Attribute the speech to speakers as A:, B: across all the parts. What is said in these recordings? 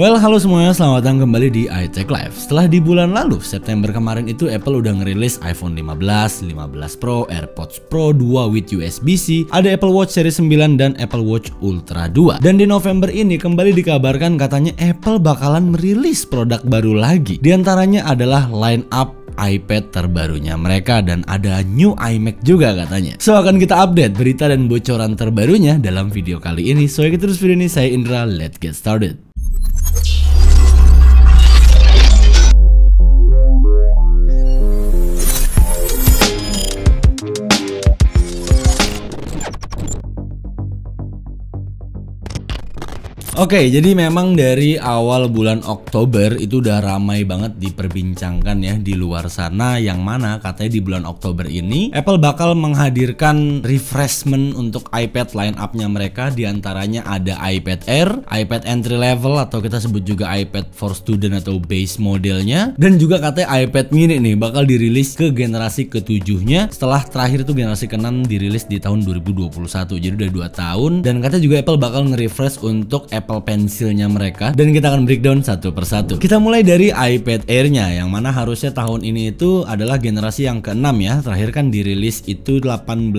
A: Well, halo semuanya, selamat datang kembali di iTech Live. Setelah di bulan lalu, September kemarin itu Apple udah ngerilis iPhone 15, 15 Pro, AirPods Pro 2 with USB-C, ada Apple Watch Series 9 dan Apple Watch Ultra 2. Dan di November ini kembali dikabarkan katanya Apple bakalan merilis produk baru lagi. Di antaranya adalah line up iPad terbarunya mereka dan ada new iMac juga katanya. So akan kita update berita dan bocoran terbarunya dalam video kali ini. So ikuti terus video ini saya Indra, let's get started. Thank you. Oke, jadi memang dari awal bulan Oktober itu udah ramai banget diperbincangkan ya di luar sana. Yang mana katanya di bulan Oktober ini Apple bakal menghadirkan refreshment untuk iPad line up-nya mereka di antaranya ada iPad Air, iPad entry level atau kita sebut juga iPad for student atau base modelnya. Dan juga katanya iPad mini nih bakal dirilis ke generasi ketujuhnya. Setelah terakhir itu generasi ke-6 dirilis di tahun 2021 jadi udah 2 tahun. Dan katanya juga Apple bakal nge-refresh untuk Apple Pencilnya mereka dan kita akan breakdown satu persatu. Kita mulai dari iPad Air-nya yang mana harusnya tahun ini itu adalah generasi yang keenam ya. Terakhir kan dirilis itu 18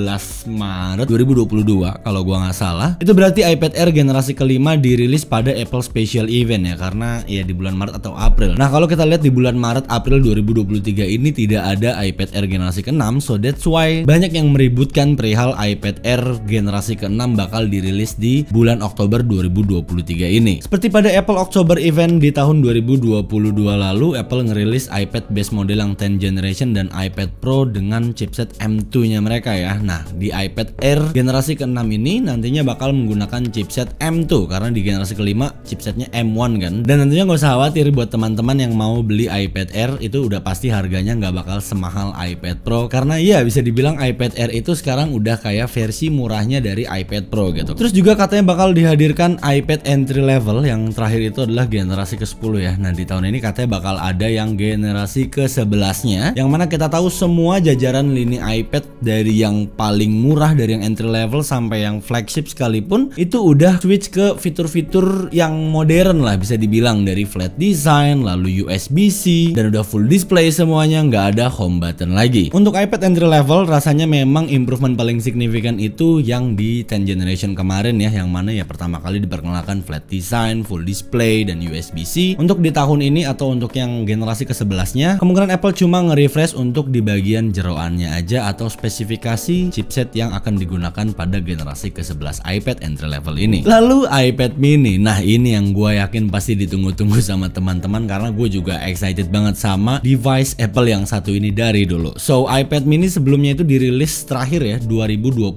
A: Maret 2022 kalau gua nggak salah. Itu berarti iPad Air generasi kelima dirilis pada Apple Special Event ya karena ya di bulan Maret atau April. Nah, kalau kita lihat di bulan Maret April 2023 ini tidak ada iPad Air generasi ke-6 so that's why banyak yang meributkan perihal iPad Air generasi ke-6 bakal dirilis di bulan Oktober 2023 2023 ini. Seperti pada Apple October Event di tahun 2022 lalu, Apple ngerilis iPad base model yang 10 generation dan iPad Pro dengan chipset M2-nya mereka ya. Nah, di iPad Air generasi ke-6 ini nantinya bakal menggunakan chipset M2 karena di generasi kelima chipsetnya M1 kan. Dan nantinya nggak usah khawatir buat teman-teman yang mau beli iPad Air itu udah pasti harganya nggak bakal semahal iPad Pro karena ya bisa dibilang iPad Air itu sekarang udah kayak versi murahnya dari iPad Pro gitu. Terus juga katanya bakal dihadirkan iPad entry level yang terakhir itu adalah generasi ke-10 ya. Nah, di tahun ini katanya bakal ada yang generasi ke-11-nya yang mana kita tahu semua jajaran lini iPad dari yang paling murah dari yang entry level sampai yang flagship sekalipun itu udah switch ke fitur-fitur yang modern lah bisa dibilang dari flat design lalu USB-C dan udah full display semuanya nggak ada home button lagi. Untuk iPad entry level rasanya memang improvement paling signifikan itu yang di 10 generation kemarin ya yang mana ya pertama kali diperkenalkan menggunakan flat design, full display, dan USB-C. Untuk di tahun ini atau untuk yang generasi ke-11-nya, kemungkinan Apple cuma nge-refresh untuk di bagian jeroannya aja atau spesifikasi chipset yang akan digunakan pada generasi ke-11 iPad entry level ini. Lalu iPad mini, nah ini yang gue yakin pasti ditunggu-tunggu sama teman-teman karena gue juga excited banget sama device Apple yang satu ini dari dulu. So iPad mini sebelumnya itu dirilis terakhir ya 2021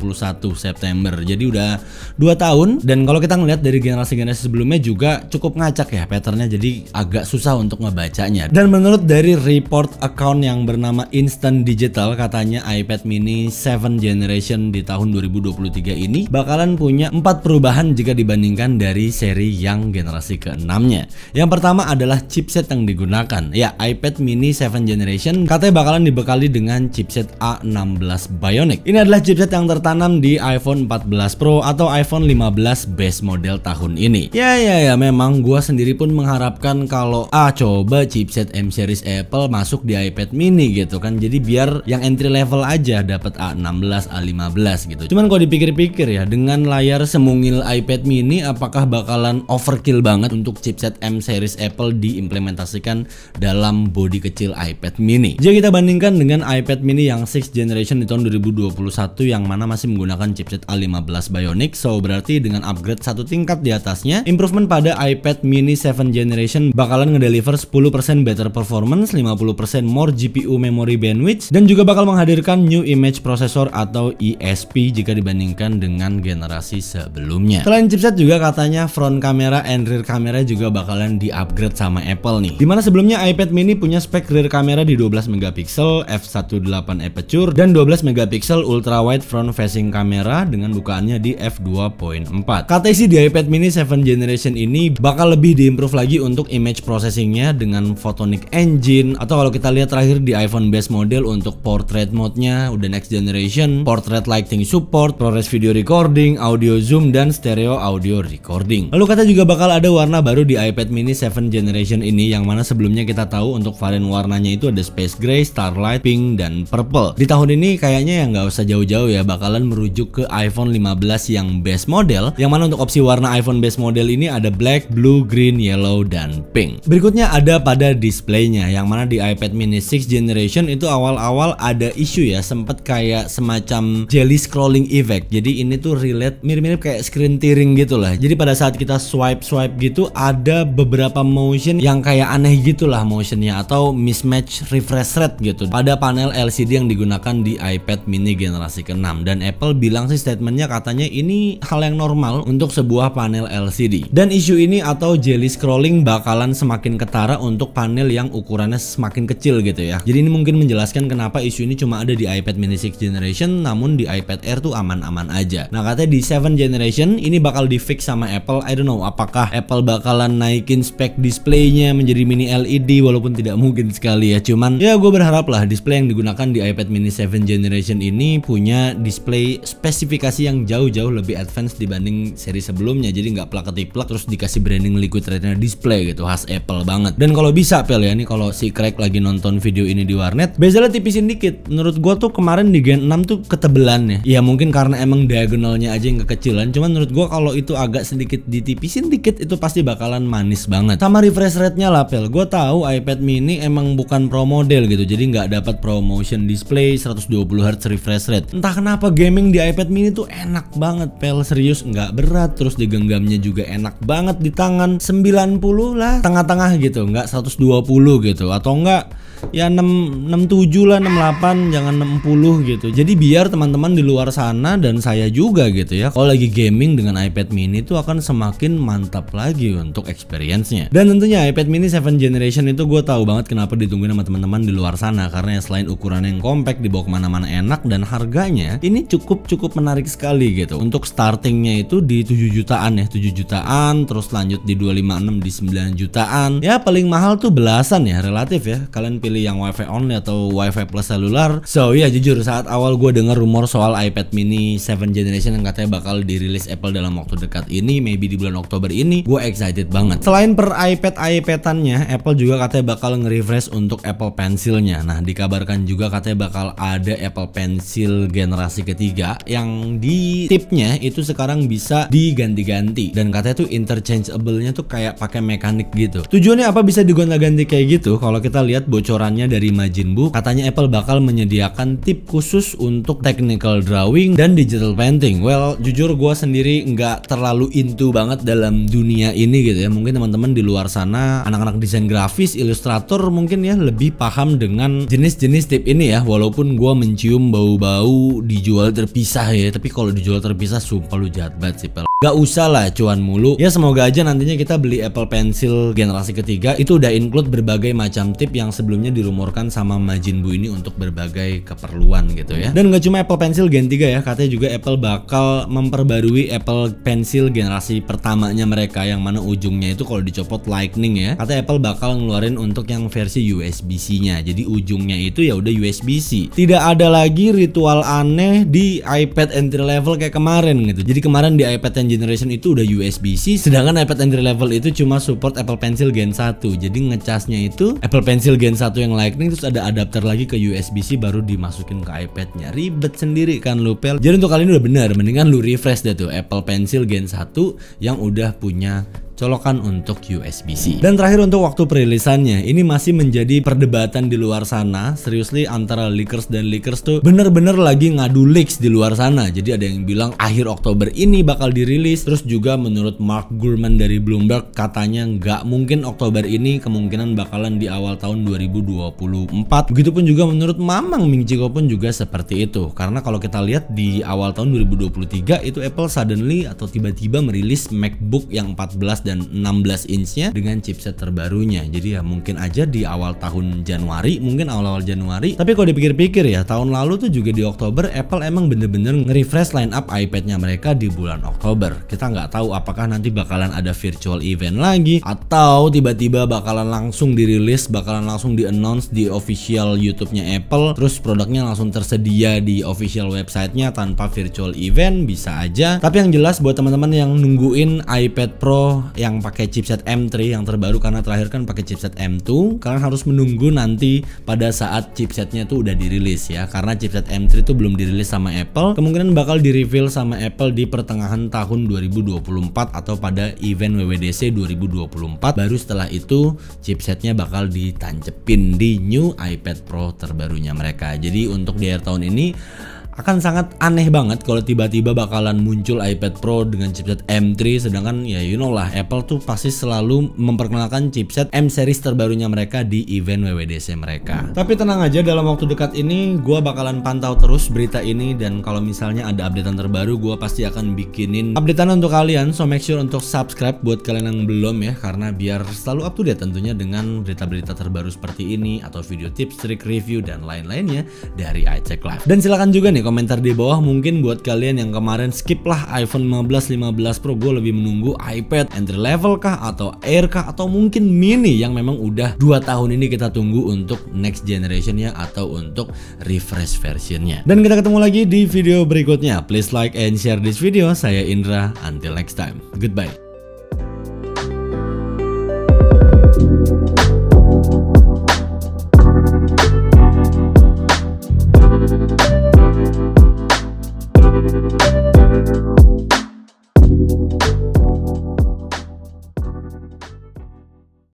A: September. Jadi udah 2 tahun dan kalau kita ngeliat dari generasi generasi-generasi sebelumnya juga cukup ngacak ya patternnya jadi agak susah untuk ngebacanya. Dan menurut dari report account yang bernama Instant Digital katanya iPad mini 7 generation di tahun 2023 ini bakalan punya empat perubahan jika dibandingkan dari seri yang generasi ke-6-nya yang pertama adalah chipset yang digunakan. Ya iPad mini 7 generation katanya bakalan dibekali dengan chipset A16 Bionic. Ini adalah chipset yang tertanam di iPhone 14 Pro atau iPhone 15 base model tahun ini. Ya ya ya memang gua sendiri pun mengharapkan kalau ah coba chipset M series Apple masuk di iPad mini gitu kan. Jadi biar yang entry level aja dapat A16, A15 gitu. Cuman kalau dipikir-pikir ya dengan layar semungil iPad mini apakah bakalan overkill banget untuk chipset M series Apple diimplementasikan dalam body kecil iPad mini. Jika kita bandingkan dengan iPad mini yang 6 generation di tahun 2021 yang mana masih menggunakan chipset A15 Bionic so berarti dengan upgrade satu tingkat di atasnya, improvement pada iPad mini 7 generation bakalan ngedeliver 10% better performance, 50% more GPU memory bandwidth, dan juga bakal menghadirkan new image processor atau ESP jika dibandingkan dengan generasi sebelumnya. Selain chipset juga katanya front kamera and rear kamera juga bakalan di-upgrade sama Apple nih. Di mana sebelumnya iPad mini punya spek rear kamera di 12 megapiksel, f1.8 aperture, dan 12 megapiksel ultra wide front facing kamera dengan bukaannya di f2.4. Katanya sih di iPad mini 7 generation ini bakal lebih diimprove lagi untuk image processingnya dengan Photonic Engine atau kalau kita lihat terakhir di iPhone base model untuk portrait mode-nya udah next generation, portrait lighting support, ProRes video recording, audio zoom dan stereo audio recording. Lalu kata juga bakal ada warna baru di iPad mini 7 generation ini yang mana sebelumnya kita tahu untuk varian warnanya itu ada space gray, starlight, pink dan purple. Di tahun ini kayaknya yang nggak usah jauh-jauh ya bakalan merujuk ke iPhone 15 yang base model yang mana untuk opsi warna iPhone base model ini ada black, blue, green, yellow, dan pink. Berikutnya ada pada displaynya yang mana di iPad mini 6 generation itu awal-awal ada isu ya sempet kayak semacam jelly scrolling effect. Jadi ini tuh relate mirip-mirip kayak screen tearing gitu lah. Jadi pada saat kita swipe-swipe gitu ada beberapa motion yang kayak aneh gitu lah motionnya atau mismatch refresh rate gitu pada panel LCD yang digunakan di iPad mini generasi ke-6 dan Apple bilang sih statementnya katanya ini hal yang normal untuk sebuah panel LCD. Dan isu ini atau jelly scrolling bakalan semakin ketara untuk panel yang ukurannya semakin kecil gitu ya. Jadi ini mungkin menjelaskan kenapa isu ini cuma ada di iPad mini 6 generation namun di iPad Air tuh aman-aman aja. Nah katanya di 7 generation ini bakal di fix sama Apple. I don't know apakah Apple bakalan naikin spek displaynya menjadi mini LED walaupun tidak mungkin sekali ya. Cuman ya gue berharap lah display yang digunakan di iPad mini 7 generation ini punya display spesifikasi yang jauh-jauh lebih advance dibanding seri sebelumnya. Jadi nggak plak ketiplak terus dikasih branding liquid retina display gitu khas Apple banget. Dan kalau bisa Pel ya nih kalau si Craig lagi nonton video ini di warnet, bezelnya tipisin dikit. Menurut gue tuh kemarin di Gen 6 tuh ketebelan ya. Ya mungkin karena emang diagonalnya aja yang kekecilan. Cuman menurut gue kalau itu agak sedikit ditipisin dikit itu pasti bakalan manis banget. Sama refresh rate-nya lah Pel. Gue tahu iPad mini emang bukan pro model gitu. Jadi nggak dapat ProMotion display 120 Hz refresh rate. Entah kenapa gaming di iPad mini tuh enak banget Pel. Serius nggak berat terus digenggamnya juga enak banget di tangan. 90 lah tengah-tengah gitu nggak 120 gitu. Atau enggak ya 6 67 lah 68 jangan 60 gitu. Jadi biar teman-teman di luar sana dan saya juga gitu ya kalau lagi gaming dengan iPad mini itu akan semakin mantap lagi untuk experience-nya. Dan tentunya iPad mini 7 generation itu gue tahu banget kenapa ditungguin sama teman-teman di luar sana. Karena ya selain ukuran yang compact dibawa ke mana-mana enak dan harganya ini cukup cukup menarik sekali gitu. Untuk startingnya itu di 7 jutaan ya 7 jutaan terus lanjut di 256 di 9 jutaan. Ya paling mahal tuh belasan ya relatif ya. Kalian pilih yang wifi only atau wifi plus selular so ya jujur saat awal gue denger rumor soal iPad mini 7 generation yang katanya bakal dirilis Apple dalam waktu dekat ini maybe di bulan Oktober ini gue excited banget. Selain per iPad iPadannya Apple juga katanya bakal nge-refresh untuk Apple Pencilnya. Nah dikabarkan juga katanya bakal ada Apple Pencil generasi ketiga yang di tipnya itu sekarang bisa diganti-ganti dan katanya tuh interchangeable-nya tuh kayak pakai mekanik gitu. Tujuannya apa bisa digonta-ganti kayak gitu? Kalau kita lihat bocorannya dari Majin Bu katanya Apple bakal menyediakan tip khusus untuk technical drawing dan digital painting. Well jujur gue sendiri nggak terlalu into banget dalam dunia ini gitu ya. Mungkin teman-teman di luar sana anak-anak desain grafis ilustrator mungkin ya lebih paham dengan jenis-jenis tip ini ya. Walaupun gue mencium bau-bau dijual terpisah ya tapi kalau dijual terpisah sumpah lu jahat banget sih pel Gak usah lah cuan mulu. Ya semoga aja nantinya kita beli Apple Pencil generasi ketiga. Itu udah include berbagai macam tip yang sebelumnya dirumorkan sama Majin Bu ini Untuk berbagai keperluan gitu ya. Dan gak cuma Apple Pencil Gen 3 ya Katanya juga Apple bakal memperbarui Apple Pencil generasi pertamanya mereka Yang mana ujungnya itu kalau dicopot lightning ya Katanya Apple bakal ngeluarin untuk yang versi USB-C nya Jadi ujungnya itu ya udah USB-C Tidak ada lagi ritual aneh di iPad entry level kayak kemarin gitu. Jadi kemarin di iPad generation itu udah USB-C sedangkan iPad entry level itu cuma support Apple Pencil Gen 1 jadi ngecasnya itu Apple Pencil Gen 1 yang Lightning terus ada adapter lagi ke USB-C baru dimasukin ke iPadnya. Ribet sendiri kan lu pel? Jadi untuk kali ini udah bener mendingan lu refresh deh tuh Apple Pencil Gen 1 yang udah punya colokan untuk USB-C. Dan terakhir untuk waktu perilisannya, ini masih menjadi perdebatan di luar sana. Seriously antara leakers dan leakers tuh bener-bener lagi ngadu leaks di luar sana. Jadi ada yang bilang akhir Oktober ini bakal dirilis. Terus juga menurut Mark Gurman dari Bloomberg katanya nggak mungkin Oktober ini kemungkinan bakalan di awal tahun 2024. Begitupun juga menurut Mamang Ming Chico pun juga seperti itu. Karena kalau kita lihat di awal tahun 2023 itu Apple suddenly atau tiba-tiba merilis MacBook yang 14 dan 16 inchnya dengan chipset terbarunya. Jadi ya mungkin aja di awal tahun Januari, mungkin awal-awal Januari. Tapi kalau dipikir-pikir ya, tahun lalu tuh juga di Oktober Apple emang bener-bener nge-refresh line up iPadnya mereka di bulan Oktober. Kita nggak tahu apakah nanti bakalan ada virtual event lagi atau tiba-tiba bakalan langsung dirilis, bakalan langsung di-announce di official YouTube-nya Apple, terus produknya langsung tersedia di official websitenya tanpa virtual event bisa aja. Tapi yang jelas buat teman-teman yang nungguin iPad Pro yang pakai chipset M3 yang terbaru karena terakhir kan pakai chipset M2, kalian harus menunggu nanti pada saat chipsetnya tuh udah dirilis ya. Karena chipset M3 itu belum dirilis sama Apple, kemungkinan bakal di sama Apple di pertengahan tahun 2024 atau pada event WWDC 2024. Baru setelah itu chipsetnya bakal ditancepin di new iPad Pro terbarunya mereka. Jadi untuk di akhir tahun ini akan sangat aneh banget kalau tiba-tiba bakalan muncul iPad Pro dengan chipset M3 sedangkan ya you know lah Apple tuh pasti selalu memperkenalkan chipset M series terbarunya mereka di event WWDC mereka. Tapi tenang aja dalam waktu dekat ini gua bakalan pantau terus berita ini dan kalau misalnya ada updatean terbaru gua pasti akan bikinin updatean untuk kalian so make sure untuk subscribe buat kalian yang belum ya karena biar selalu up to date tentunya dengan berita-berita terbaru seperti ini atau video tips, trik, review dan lain-lainnya dari iCheck Live. Dan silakan juga nih komentar di bawah mungkin buat kalian yang kemarin skip lah iPhone 15 15 Pro. Gue lebih menunggu iPad entry level kah atau Air kah atau mungkin mini yang memang udah 2 tahun ini kita tunggu untuk next generation ya atau untuk refresh versionnya. Dan kita ketemu lagi di video berikutnya. Please like and share this video. Saya Indra. Until next time. Goodbye